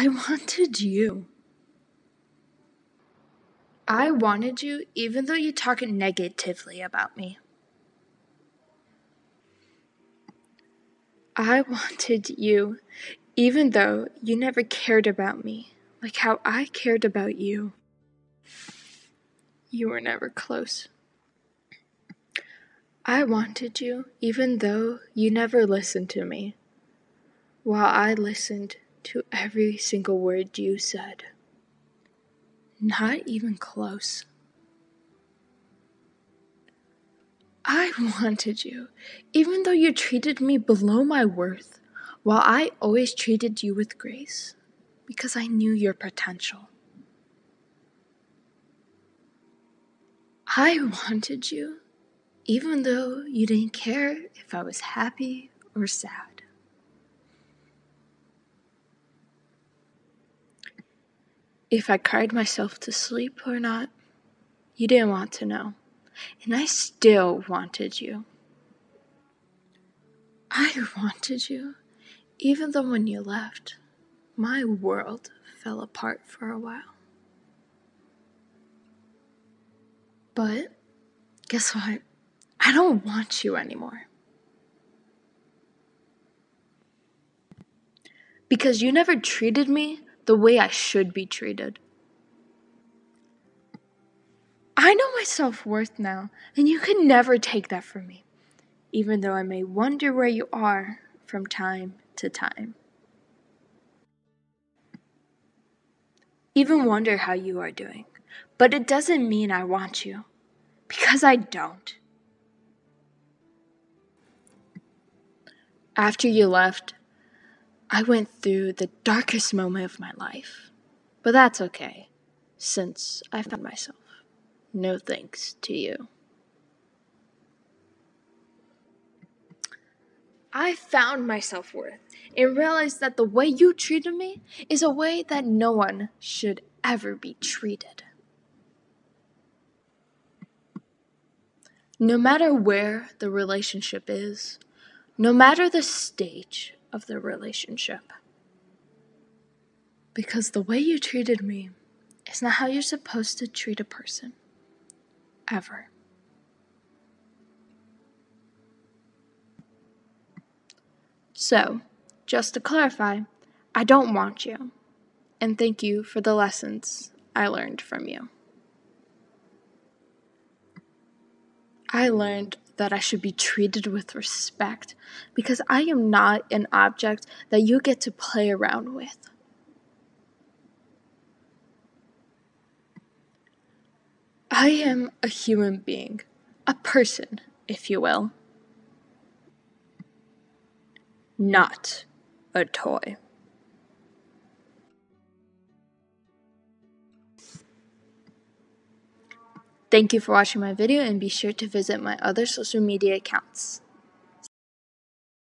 I wanted you. I wanted you even though you talk negatively about me. I wanted you even though you never cared about me like how I cared about you. You were never close. I wanted you even though you never listened to me, while I listened to every single word you said. Not even close. I wanted you, even though you treated me below my worth, while I always treated you with grace, because I knew your potential. I wanted you, even though you didn't care if I was happy or sad. If I cried myself to sleep or not, you didn't want to know. And I still wanted you. I wanted you, even though when you left, my world fell apart for a while. But guess what? I don't want you anymore. Because you never treated me the way I should be treated. I know my self worth now, and you can never take that from me, even though I may wonder where you are from time to time. Even wonder how you are doing, but it doesn't mean I want you, because I don't. After you left, I went through the darkest moment of my life. But that's okay, since I found myself. No thanks to you. I found my self worth and realized that the way you treated me is a way that no one should ever be treated. No matter where the relationship is, no matter the stage of the relationship. Because the way you treated me is not how you're supposed to treat a person. Ever. So, just to clarify, I don't want you. And thank you for the lessons I learned from you. I learned that I should be treated with respect because I am not an object that you get to play around with. I am a human being, a person, if you will, not a toy. Thank you for watching my video and be sure to visit my other social media accounts.